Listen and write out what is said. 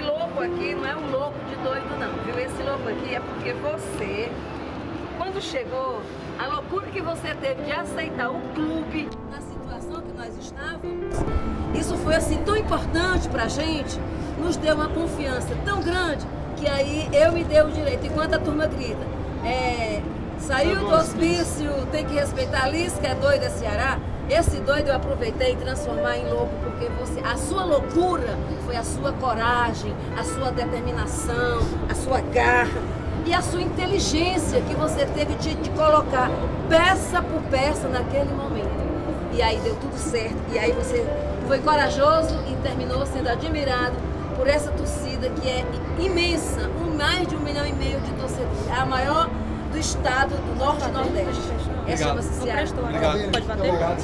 louco aqui não é um louco de doido não, viu? Esse louco aqui é porque você, quando chegou, a loucura que você teve de aceitar o clube na situação que nós estávamos, isso foi assim tão importante pra gente, nos deu uma confiança tão grande que aí eu me dei o direito, enquanto a turma grita, é, saiu do hospício, tem que respeitar a Alice, que é doida Ceará, esse doido eu aproveitei e transformar em louco, porque você, a sua loucura foi a sua coragem, a sua determinação, a sua garra e a sua inteligência que você teve de, de colocar peça por peça naquele momento. E aí deu tudo certo. E aí você foi corajoso e terminou sendo admirado por essa torcida que é imensa, um, mais de um milhão e meio de torcedores. É a maior do estado do Norte e Nordeste. Essa é chama-se Ceará. Pode bater? Obrigado.